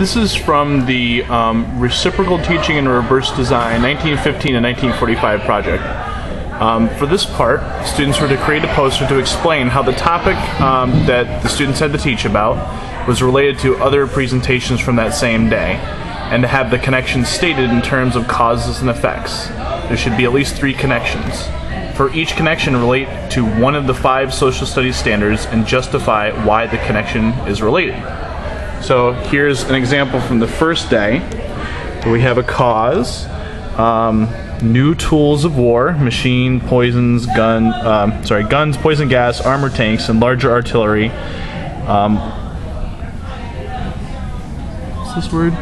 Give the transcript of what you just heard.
This is from the um, Reciprocal Teaching and Reverse Design 1915 and 1945 project. Um, for this part, students were to create a poster to explain how the topic um, that the students had to teach about was related to other presentations from that same day, and to have the connections stated in terms of causes and effects. There should be at least three connections. For each connection, relate to one of the five social studies standards and justify why the connection is related. So here's an example from the first day. We have a cause, um, new tools of war, machine, poisons, gun, um, sorry, guns, poison gas, armor tanks, and larger artillery. Um, what's this word?